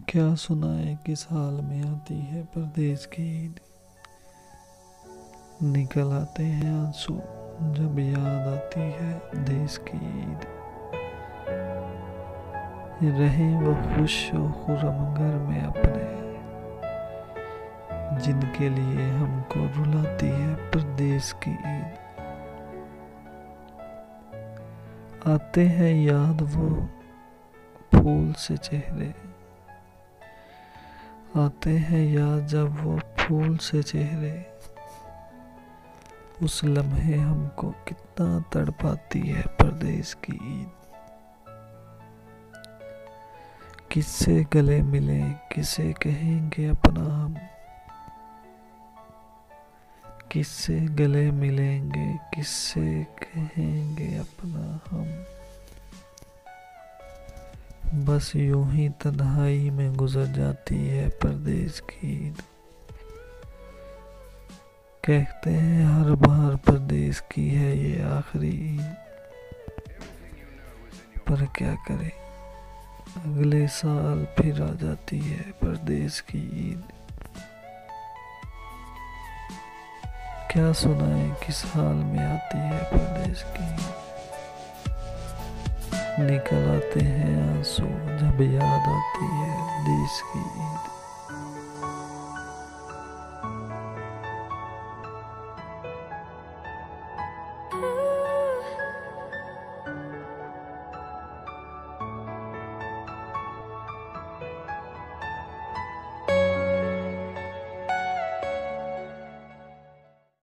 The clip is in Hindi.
क्या सुनाए किस हाल में आती है परदेश की ईद? निकल आते हैं आँसू जब याद आती है देश की ईद। रहे वो खुश और खुरम घर में अपने। जिनके लिए हमको रुलाती है परदेश की ईद। आते हैं याद वो फूल से चेहरे। आते हैं याद जब वो फूल से चेहरे, उस लम्हे हमको कितना तड़पाती है परदेश की ईद। किससे गले मिले, किसे कहेंगे अपना हम? किससे गले मिलेंगे, किससे कहेंगे अपना हम? बस यूँ ही तन्हाई में गुजर जाती है परदेश की। कहते हैं हर बार परदेश की है ये आखिरी पर क्या करें? अगले साल फिर आ जाती है परदेश की ईद। क्या सुनाए किस हाल में आती है परदेश की ईद? निकल आते हैं आँसू जब याद आती है देश की ईद